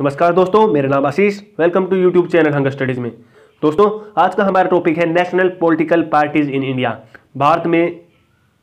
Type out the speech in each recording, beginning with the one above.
नमस्कार दोस्तों, मेरा नाम Ashish. Welcome to YouTube channel Hunger Studies में। दोस्तों, आज का हमारा टॉपिक है national political parties in India Bharat में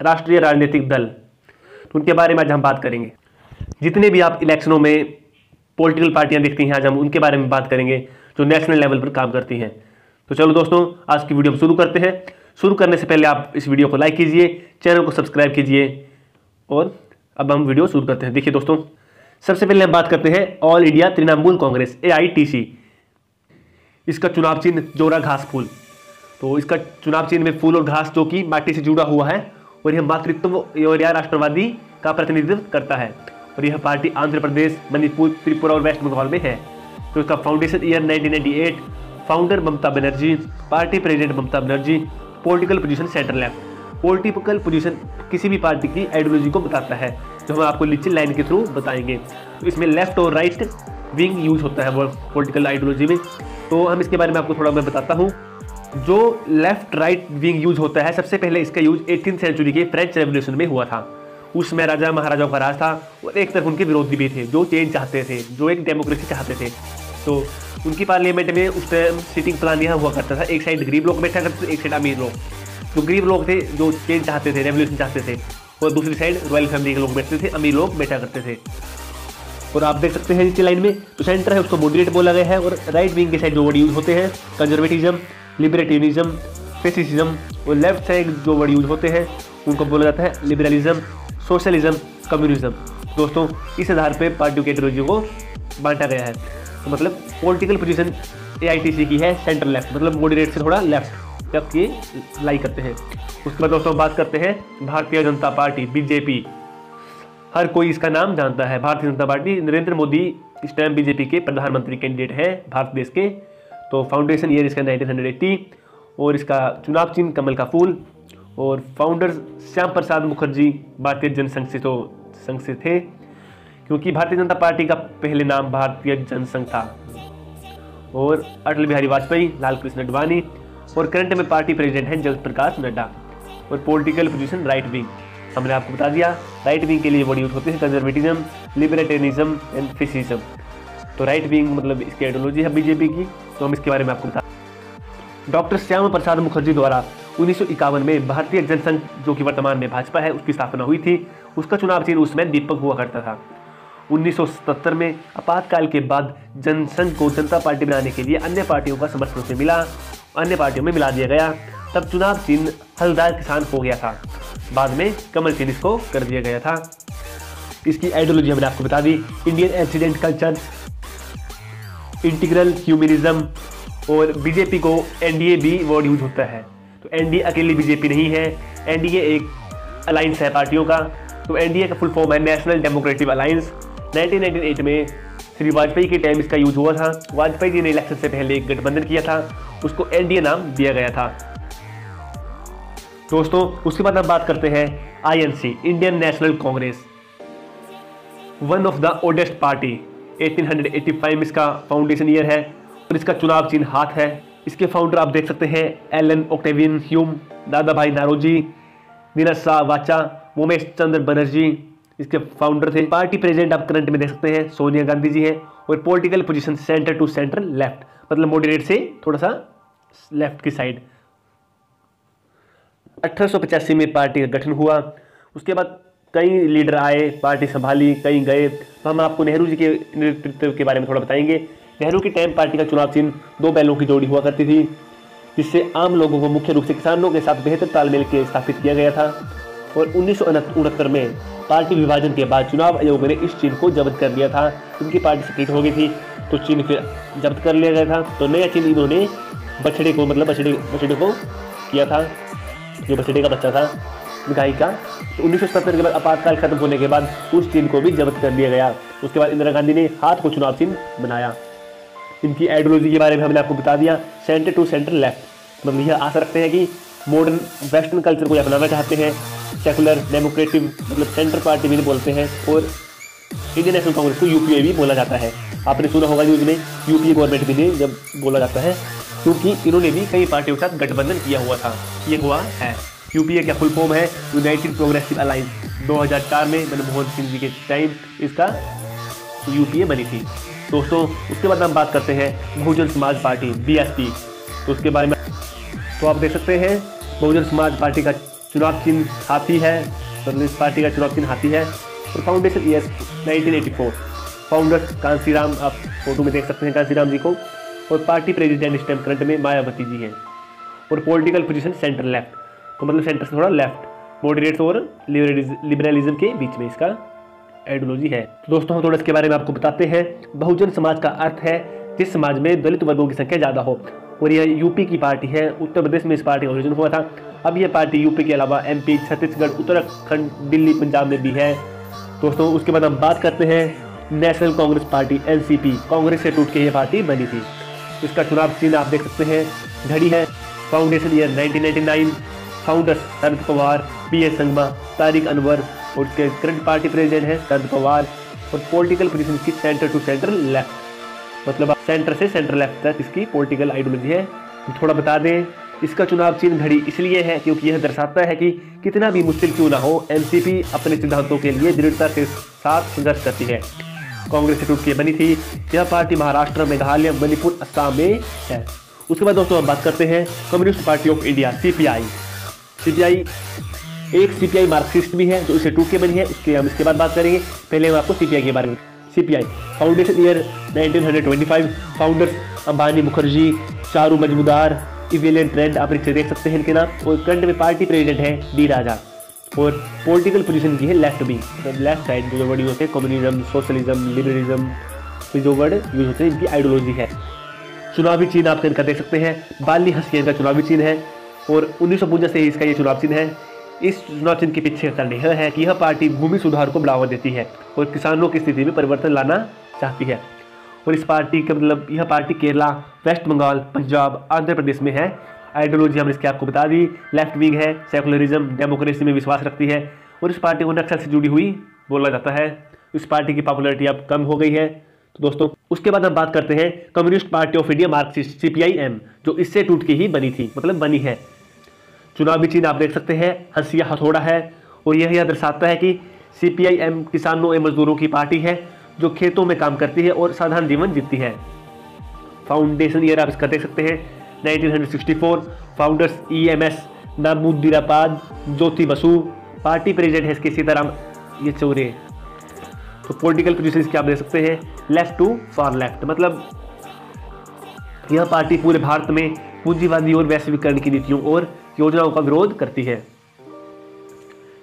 राष्ट्रीय राजनीतिक दल। तो उनके बारे में आज हम बात करेंगे। जितने भी आप इलेक्शनों में पॉलिटिकल पार्टियाँ देखती हैं, आज हम उनके बारे में बात करेंगे, जो नेशनल लेवल पर काम करती हैं। तो चलो दोस्तों, आज की वीडियो हम शुरू करते हैं। शुरू करने से पहले आप इस वीडियो को लाइक कीजिए चैनल को सब्सक्राइब कीजिए, और अब हम वीडियो शुरू करते हैं। देखिए दोस्तों सबसे पहले हम बात करते हैं all India Trinamool Congress AITC इसका चुनाव चिन्ह जोरा घास फूल। तो इसका चुनाव चिन्ह में फूल और घास जो कि माटी से जुड़ा हुआ है, और यह मातृत्व और यह राष्ट्रवादी का प्रतिनिधित्व करता है। और यह पार्टी आंध्र प्रदेश, मणिपुर, त्रिपुरा और वेस्ट बंगाल में है। तो इसका foundation year 1998 founder Mamata Banerjee, party president Mamata Banerjee political position centre left political position किसी भी पार्टी की आइडियोलॉजी को बताता है। जो हम आपको नीचे लाइन के थ्रू बताएँगे। तो इसमें लेफ़्ट और राइट विंग यूज़ होता है पॉलिटिकल आइडियोलॉजी में। तो हम इसके बारे में आपको थोड़ा मैं बताता हूँ। जो लेफ़्ट राइट विंग यूज़ होता है, सबसे पहले इसका यूज़ एटीन सेंचुरी के फ्रेंच रेवोल्यूशन में हुआ था। उसमें राजा महाराजाओं का राज था और एक तरफ़ उनके विरोधी भी थे, जो चेंज चाहते थे, जो एक डेमोक्रेसी चाहते थे। तो उनकी पार्लियामेंट में उस टाइम सीटिंग प्लान यह हुआ करता था। एक साइड गरीब लोग बैठा करते थे, एक साइड अमीर लोग जो गरीब लोग थे, जो चेंज चाहते थे रेवोल्यूशन चाहते थे। और दूसरी साइड रॉयल फैमिली के लोग बैठते थे, अमीर लोग बैठा करते थे। और आप देख सकते हैं नीचे लाइन में, जो सेंटर है, उसको मॉडरेट बोला गया है और राइट विंग के साइड जो वर्ड यूज़ होते हैं कंजर्वेटिज्म लिबरेटिनिज्म फेसिज्म और लेफ़्ट साइड जो वर्ड यूज़ होते हैं, उनको बोला जाता है लिबरलिज्म सोशलिज्म कम्युनिज्म दोस्तों, इस आधार पर पार्टियों की आइडियोलॉजी को बांटा गया है। तो मतलब पॉलिटिकल पोजीशन ए की है सेंटर लेफ़्ट मतलब मॉडरेट से थोड़ा लेफ़्ट लेफ़्ट ये लाई करते हैं। उसके बाद दोस्तों बात करते हैं भारतीय जनता पार्टी, बीजेपी। हर कोई इसका नाम जानता है। भारतीय जनता पार्टी नरेंद्र मोदी इस टाइम बीजेपी के प्रधानमंत्री कैंडिडेट हैं, भारत देश के। तो फाउंडेशन ईयर इसका 1980 और इसका चुनाव चिन्ह कमल का फूल। और फाउंडर श्याम प्रसाद मुखर्जी भारतीय जनसंघ से तो संघ से थे, क्योंकि भारतीय जनता पार्टी का पहले नाम भारतीय जनसंघ था। और अटल बिहारी वाजपेयी लाल कृष्ण अडवाणी और करंट में पार्टी प्रेसिडेंट हैं जगत प्रकाश नड्डा। और पॉलिटिकल पोजीशन राइट विंग हमने आपको बता दिया राइट विंग के लिए वर्ड यूज़ होते हैं कंजर्वेटिज्म लिबरेटेरिज्म एंड फिसिज्म तो राइट विंग मतलब इसकी आइडियोलॉजी है बीजेपी की तो हम इसके बारे में आपको बता डॉक्टर श्यामा प्रसाद मुखर्जी द्वारा उन्नीस सौ इक्यावन में भारतीय जनसंघ, जो कि वर्तमान में भाजपा है, उसकी स्थापना हुई थी। उसका चुनाव चिन्ह उसमें दीपक हुआ करता था। 1977 में आपातकाल के बाद जनसंघ को जनता पार्टी बनाने के लिए अन्य पार्टियों का समर्थन से मिला। अन्य पार्टियों में मिला दिया गया। तब चुनाव चिन्ह हलदार किसान हो गया था। बाद में कमल चिन्ह इसको कर दिया गया था। इसकी आइडियोलॉजी हमने आपको बता दी। Indian accident culture integral humanism और बीजेपी को एनडीए भी वर्ड यूज़ होता है। तो एनडीए अकेली बीजेपी नहीं है। एनडीए एक अलायंस है पार्टियों का। तो एनडीए का फुल फॉर्म है नेशनल डेमोक्रेटिक अलायंस 1998 में श्री वाजपेयी के टाइम इसका यूज़ हुआ था। वाजपेयी जी ने इलेक्शन से पहले एक गठबंधन किया था। उसको एनडीए नाम दिया गया था। दोस्तों, उसके बाद हम बात करते हैं INC Indian national Congress one of the oldest party 1885 में इसका फाउंडेशन ईयर है और इसका चुनाव चिन्ह हाथ है। इसके फाउंडर आप देख सकते हैं एलन ओक्टेविन ह्यूम दादा भाई नारोजी निरसा वाचा मोमेश चंद्र बनर्जी इसके फाउंडर थे। पार्टी प्रेसिडेंट आप करंट में देख सकते हैं, सोनिया गांधी जी हैं और political position centre to centre left मतलब मॉडरेट से थोड़ा सा लेफ़्ट की साइड अठारह में पार्टी का गठन हुआ, उसके बाद कई लीडर आए, पार्टी संभाली, कई गए। तो हम आपको नेहरू जी के नेतृत्व के बारे में थोड़ा बताएँगे। नेहरू की टाइम पार्टी का चुनाव चिन्ह दो बैलों की जोड़ी हुआ करती थी, जिससे आम लोगों को मुख्य रूप से किसानों के साथ बेहतर तालमेल के स्थापित किया गया था। और उन्नीस में पार्टी विभाजन के बाद चुनाव आयोग ने इस चिन्ह को जब्त कर लिया था। उनकी पार्टी स्प्लिट हो गई थी तो चिन्ह फिर जब्त कर लिया गया था। तो नया चिन्ह इन्होंने बछड़े को मतलब बछड़े बछड़े को किया था। जो बछड़े का बच्चा था गाय का तो उन्नीस के बाद आपातकाल खत्म होने के बाद उस चिन्ह को भी जब्त कर दिया गया। उसके बाद इंदिरा गांधी ने हाथ को चुनाव चिन्ह बनाया। इनकी आइडियोलॉजी के बारे में हमने आपको बता दिया। सेंटर टू सेंटर लेफ़्ट मतलब यह आशा रखते हैं कि मॉडर्न वेस्टर्न कल्चर को अपनाना चाहते हैं। सेकुलर डेमोक्रेटिव मतलब सेंटर पार्टी भी बोलते हैं और इंडियन नेशनल कांग्रेस को यूपीए भी बोला जाता है। आपने सुना होगा न्यूज़ में यूपीए गवर्नमेंट भी जब बोला जाता है, क्योंकि इन्होंने भी कई पार्टियों के साथ गठबंधन किया हुआ था। ये हुआ है। यूपीए का फुल फॉर्म है यूनाइटेड प्रोग्रेसिव अलायंस 2004 में मनमोहन सिंह जी के टाइम इसका यूपीए बनी थी। दोस्तों, उसके बाद हम बात करते हैं बहुजन समाज पार्टी बीएसपी तो उसके बारे में तो आप देख सकते हैं, बहुजन समाज पार्टी का चुनाव चिन्ह हाथी है इस पार्टी का चुनाव चिन्ह हाथी है, और फाउंडेशन ईयर 1984 फाउंडर कांसीराम, आप फ़ोटो में देख सकते हैं कांसीराम जी को, और पार्टी प्रेसिडेंट इस टाइम करंट में मायावती जी हैं, और पॉलिटिकल पोजीशन सेंटर लेफ़्ट तो मतलब सेंटर से थोड़ा लेफ़्ट मॉडरेट्स और लिबरलिज्म के बीच में इसका आइडियोलॉजी है। तो दोस्तों, हम थोड़ा इसके बारे में आपको बताते हैं, बहुजन समाज का अर्थ है, जिस समाज में दलित वर्गों की संख्या ज़्यादा हो और यह यूपी की पार्टी है, उत्तर प्रदेश में इस पार्टी का ओरिजिन हुआ था। अब यह पार्टी यूपी के अलावा एमपी छत्तीसगढ़, उत्तराखंड, दिल्ली, पंजाब में भी है। दोस्तों, उसके बाद हम बात करते हैं national Congress party NCP Congress से टूट के ये पार्टी बनी थी। इसका चुनाव चिन्ह आप देख सकते हैं, घड़ी है। Foundation year 1999 founder Sharad Pawar P S Sangma Tariq Anwar और उसके करंट पार्टी प्रेसिडेंट है शरद पवार। और पॉलिटिकल पोजिशन की सेंटर टू सेंटर लेफ़्ट मतलब सेंटर से सेंटर लेफ़्ट तक इसकी पॉलिटिकल आइडियोलॉजी है। थोड़ा बता दें, इसका चुनाव चिन्ह घड़ी इसलिए है क्योंकि यह दर्शाता है कि कितना भी मुश्किल क्यों ना हो एनसीपी अपने सिद्धांतों के लिए दृढ़ता के साथ संघर्ष करती है। कांग्रेस से टूट के बनी थी, यह पार्टी महाराष्ट्र, मेघालय, मणिपुर, असम में है। उसके बाद दोस्तों हम बात करते हैं communist party of India CPI CPI एक सीपीआई मार्क्सिस्ट भी है जो इसे टूट के बनी है, उसके हम इसके बाद बात करेंगे। पहले हम आपको सीपीआई के बारे में। CPI foundation year 1925 founders Ambani Mukherjee Charu Majumdar Evelyn Trent आप इसे देख सकते हैं इनके नाम। और करंट में पार्टी प्रेसिडेंट है डी राजा और पॉलिटिकल पोजीशन की है लेफ़्ट विंग मतलब लेफ़्ट साइड जो वर्ड यूज़ होते हैं कम्युनिज्म सोशलिज्म लिबरलिज्म जो वर्ड यूज़ होते हैं, इनकी आइडियोलॉजी है। चुनावी चिन्ह आप इनका देख सकते हैं। बाली हंसिया इनका चुनावी चिन्ह है। और उन्नीस सौ से इसका ये चुनाव चिन्ह है। इस चुनाव चिन्ह के पीछे कारण यह है कि यह पार्टी भूमि सुधार को बढ़ावा देती है और किसानों की स्थिति में परिवर्तन लाना चाहती है। और इस पार्टी का मतलब यह पार्टी केरला, वेस्ट बंगाल, पंजाब, आंध्र प्रदेश में है। आइडियोलॉजी हमने इसकी आपको बता दी। लेफ़्ट विंग है सेकुलरिज्म डेमोक्रेसी में विश्वास रखती है। और इस पार्टी को नक्सल से जुड़ी हुई बोला जाता है। इस पार्टी की पॉपुलरिटी अब कम हो गई है। तो दोस्तों, उसके बाद हम बात करते हैं communist party of India Marxist CPIM जो इससे टूट के ही बनी थी मतलब बनी है। चुनावी चिन्ह आप देख सकते हैं, हंसिया हथौड़ा है और यह यह दर्शाता है कि सीपीआईएम किसानों एवं मजदूरों की पार्टी है जो खेतों में काम करती है और साधारण जीवन जीतती है। फाउंडेशन ईयर आप इसका देख सकते हैं 1964 फाउंडर्स ईएमएस नामुद्दीनाबाद ज्योति बसु पार्टी प्रेसिडेंट है इसके सीताराम येचूरी तो पॉलिटिकल पोजिशन क्या आप देख सकते हैं लेफ़्ट टू फॉर लेफ़्ट मतलब यह पार्टी पूरे भारत में पूंजीवादी और वैश्वीकरण की नीतियों और योजनाओं का विरोध करती है।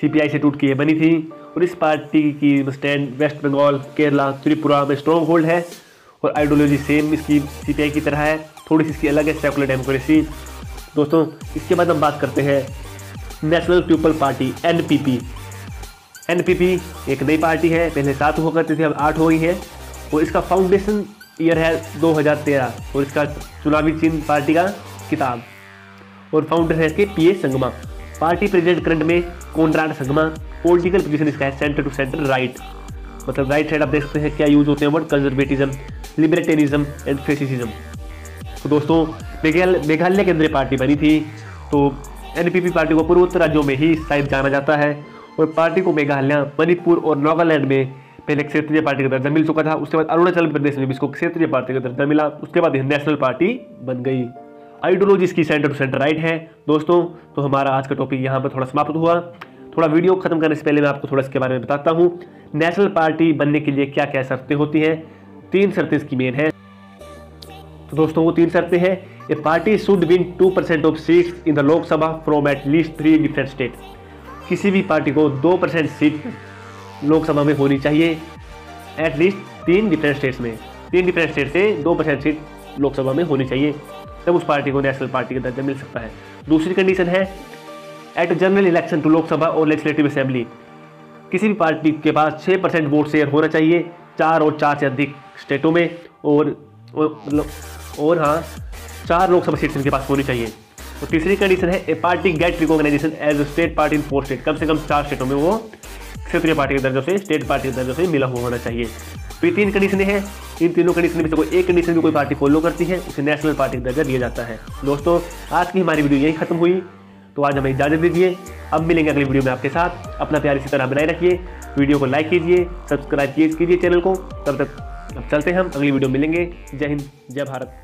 सीपीआई से टूट के ये बनी थी और इस पार्टी की स्टैंड वेस्ट बंगाल केरला त्रिपुरा में स्ट्रॉन्ग होल्ड है और आइडियोलॉजी सेम इसकी सीपीआई की तरह है। थोड़ी सी इसकी अलग है सेकुलर डेमोक्रेसी दोस्तों, इसके बाद हम बात करते हैं national people party NPP NPP एक नई पार्टी है, पहले सात हुआ करती थी, अब आठ हो गई है और इसका फाउंडेशन ईयर है 2013 और इसका चुनावी चिन्ह पार्टी का किताब। और फाउंडर है इसके P A Sangma party president current में कोनराड संगमा पॉलिटिकल पोजीशन इसका है सेंटर टू सेंटर राइट मतलब राइट साइड आप देख सकते हैं क्या यूज़ होते हैं word conservatism libertarianism and fascism तो दोस्तों मेघालय के अंदर पार्टी बनी थी तो एनपीपी पार्टी को पूर्वोत्तर राज्यों में ही शायद जाना जाता है। और पार्टी को मेघालय, मणिपुर और नागालैंड में पहले क्षेत्रीय पार्टी का दर्जा मिल चुका था, उसके बाद अरुणाचल प्रदेश में भी इसको क्षेत्रीय पार्टी का दर्जा मिला, उसके बाद नेशनल पार्टी बन गई। आइडियोलॉजी इसकी सेंटर टू सेंटर राइट है? दोस्तों तो हमारा आज का टॉपिक यहाँ पर थोड़ा समाप्त हुआ। थोड़ा वीडियो खत्म करने से पहले मैं आपको थोड़ा इसके बारे में बताता हूँ। नेशनल पार्टी बनने के लिए क्या क्या शर्तें होती हैं? तीन शर्तें इसकी मेन है। तो दोस्तों, वो तीन शर्तें हैं। A party should win two percent of seats in the Lok Sabha from at least three different state किसी भी पार्टी को दो परसेंट सीट लोकसभा में होनी चाहिए। एटलीस्ट तीन डिफरेंट स्टेट्स में। तीन डिफरेंट स्टेट से दो परसेंट सीट लोकसभा में होनी चाहिए। तब उस पार्टी को नेशनल पार्टी का दर्जा मिल सकता है। दूसरी कंडीशन है at general election to Lok Sabha और लेजिस्लेटिव असेंबली किसी भी पार्टी के पास छः परसेंट वोट शेयर होना चाहिए, चार और चार से अधिक स्टेटों में और मतलब और हाँ चार लोकसभा सीट इनके पास होनी चाहिए। तो तीसरी कंडीशन है a party get recognition as a state party in four state कम से कम चार स्टेटों में वो क्षेत्रीय पार्टी के दर्जों से स्टेट पार्टी के दर्जों से मिला हुआ होना चाहिए। तो ये तीन कंडीशन है। इन तीनों कंडीशन में से कोई एक कंडीशन भी कोई पार्टी फॉलो करती है, उसे नेशनल पार्टी का दर्जा दिया जाता है। दोस्तों, आज की हमारी वीडियो यही खत्म हुई। तो आज हमें इजाज़त दीजिए। अब मिलेंगे अगली वीडियो में आपके साथ। अपना प्यार इसी तरह बनाए रखिए। वीडियो को लाइक कीजिए सब्सक्राइब कीजिए चैनल को। तब तक अब चलते हैं हम। अगली वीडियो मिलेंगे। जय हिंद, जय भारत।